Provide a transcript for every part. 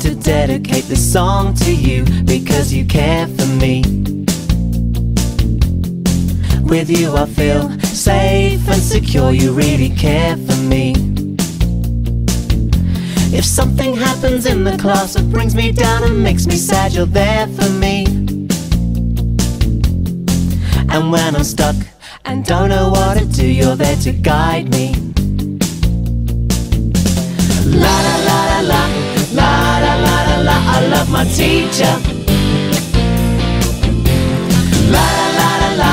to dedicate this song to you because you care for me. With you I feel safe and secure, you really care for me. If something happens in the class that brings me down and makes me sad, you're there for me. And when I'm stuck and don't know what to do, you're there to guide me. La la la my teacher. La la la la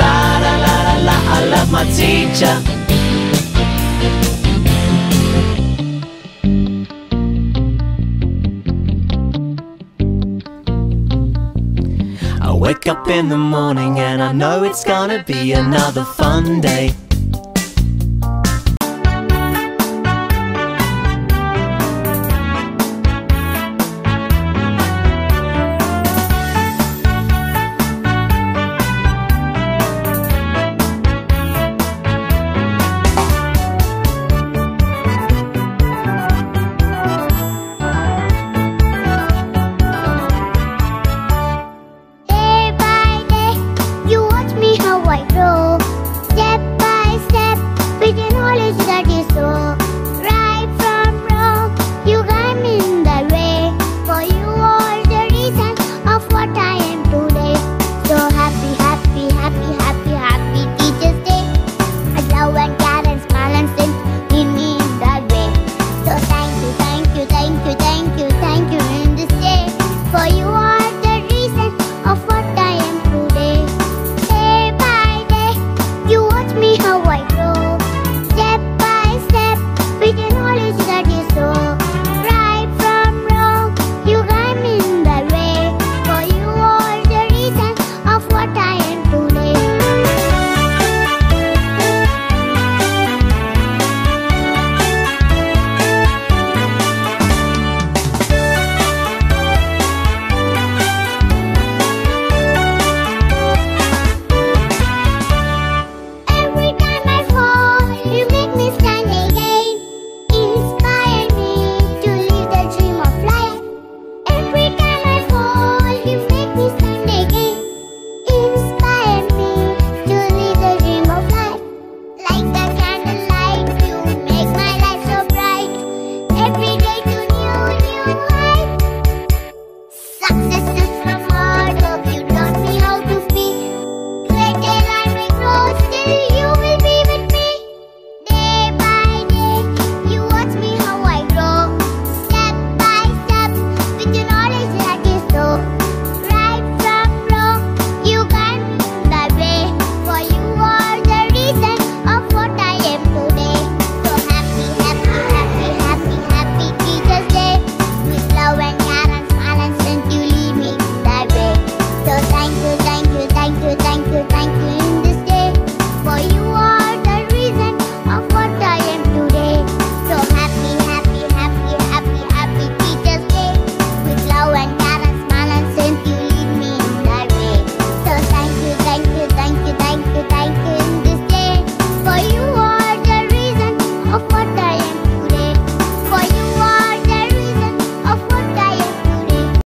la, la la la la I love my teacher. I wake up in the morning and I know it's gonna be another fun day.